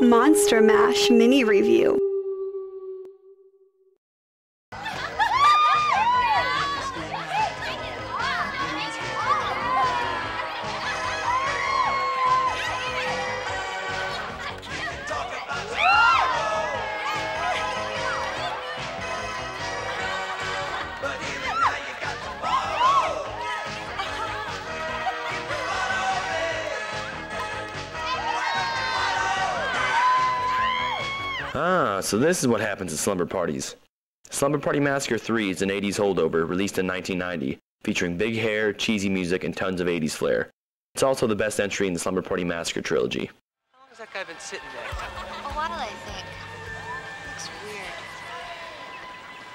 Monster Mash mini review. Ah, so this is what happens at slumber parties. Slumber Party Massacre 3 is an 80s holdover released in 1990, featuring big hair, cheesy music, and tons of 80s flair. It's also the best entry in the Slumber Party Massacre trilogy. How long has that guy been sitting there? A while, I think. Looks weird.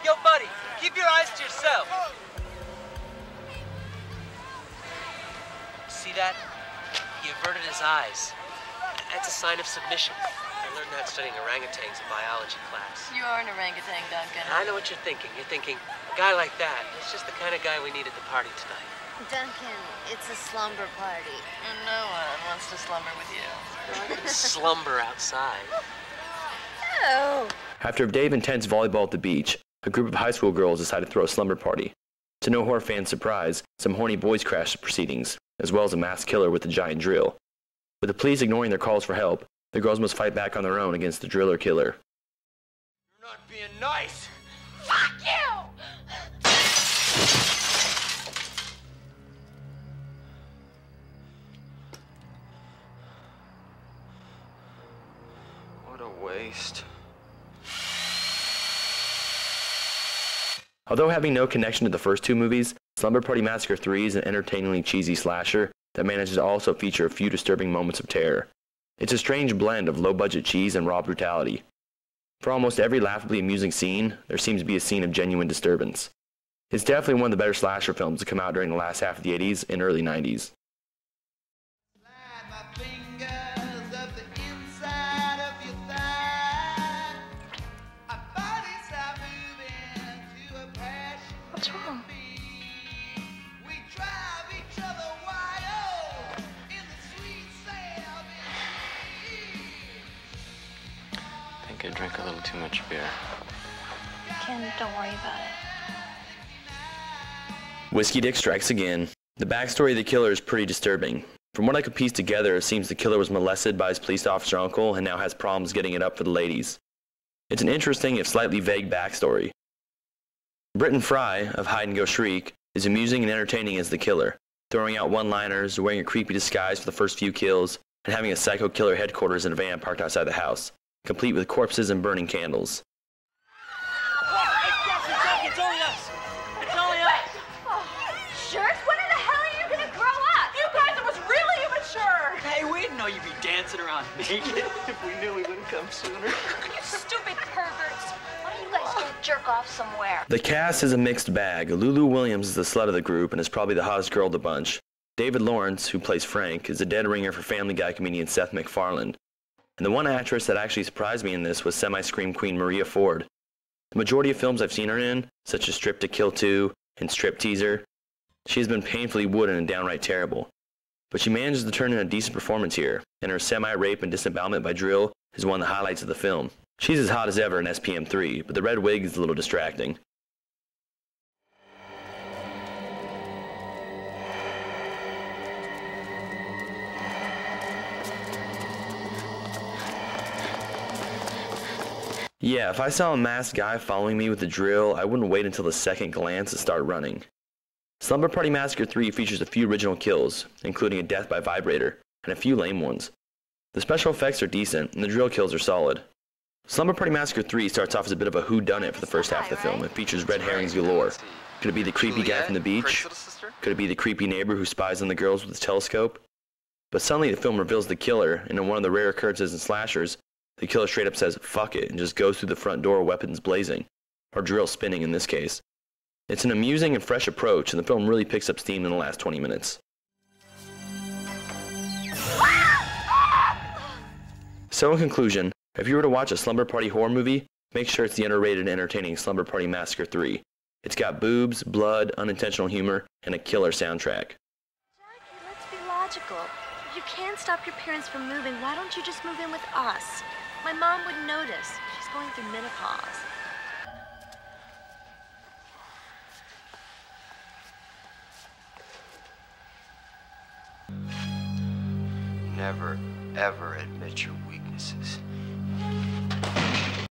Yo, buddy, keep your eyes to yourself. See that? He averted his eyes. That's a sign of submission. I learned that studying orangutans in biology class. You are an orangutan, Duncan. I know what you're thinking. You're thinking, a guy like that, that is just the kind of guy we need at the party tonight. Duncan, it's a slumber party. And no one wants to slumber with you. I can slumber outside. Oh. After a day of intense volleyball at the beach, a group of high school girls decide to throw a slumber party. To no horror fans' surprise, some horny boys crash the proceedings, as well as a masked killer with a giant drill. With the police ignoring their calls for help, the girls must fight back on their own against the driller killer. You're not being nice. Fuck you! What a waste. Although having no connection to the first two movies, Slumber Party Massacre 3 is an entertainingly cheesy slasher that manages to also feature a few disturbing moments of terror. It's a strange blend of low-budget cheese and raw brutality. For almost every laughably amusing scene, there seems to be a scene of genuine disturbance. It's definitely one of the better slasher films to come out during the last half of the 80s and early 90s. Slide my think I drank a little too much beer. Ken, don't worry about it. Whiskey Dick strikes again. The backstory of the killer is pretty disturbing. From what I could piece together, it seems the killer was molested by his police officer uncle and now has problems getting it up for the ladies. It's an interesting, if slightly vague, backstory. Brittain Frye, of Hide and Go Shriek, is amusing and entertaining as the killer, throwing out one-liners, wearing a creepy disguise for the first few kills, and having a psycho killer headquarters in a van parked outside the house, complete with corpses and burning candles. It's only us. It's only us. Shirts? When in the hell are you gonna grow up? You guys, it was really immature! Hey, we didn't know you'd be dancing around naked. if we knew, we wouldn't come sooner. You stupid perverts! Why don't you guys go jerk off somewhere? The cast is a mixed bag. Lulu Williams is the slut of the group and is probably the hottest girl of the bunch. David Lawrence, who plays Frank, is a dead ringer for Family Guy comedian Seth MacFarlane. And the one actress that actually surprised me in this was semi-scream queen Maria Ford. The majority of films I've seen her in, such as Stripped to Kill 2 and Strip Teaser, she has been painfully wooden and downright terrible. But she manages to turn in a decent performance here, and her semi-rape and disembowelment by drill is one of the highlights of the film. She's as hot as ever in SPM 3, but the red wig is a little distracting. Yeah, if I saw a masked guy following me with a drill, I wouldn't wait until the second glance to start running. Slumber Party Massacre 3 features a few original kills, including a death by vibrator, and a few lame ones. The special effects are decent, and the drill kills are solid. Slumber Party Massacre 3 starts off as a bit of a whodunit for the first half of the film and features red herrings galore. Could it be the creepy guy from the beach? Could it be the creepy neighbor who spies on the girls with his telescope? But suddenly the film reveals the killer, and in one of the rare occurrences in slashers, the killer straight up says, fuck it, and just goes through the front door, weapons blazing. Or drill spinning in this case. It's an amusing and fresh approach, and the film really picks up steam in the last 20 minutes. So, in conclusion, if you were to watch a Slumber Party horror movie, make sure it's the underrated and entertaining Slumber Party Massacre 3. It's got boobs, blood, unintentional humor, and a killer soundtrack. Jackie, let's be logical. If You can't stop your parents from moving, why don't you just move in with us? My mom wouldn't notice. She's going through menopause. Never, ever admit your weaknesses.